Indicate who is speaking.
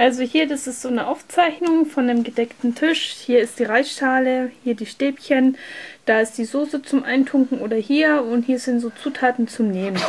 Speaker 1: Also hier, das ist so eine Aufzeichnung von einem gedeckten Tisch. Hier ist die Reisschale, hier die Stäbchen, da ist die Soße zum Eintunken oder hier und hier sind so Zutaten zum Nehmen.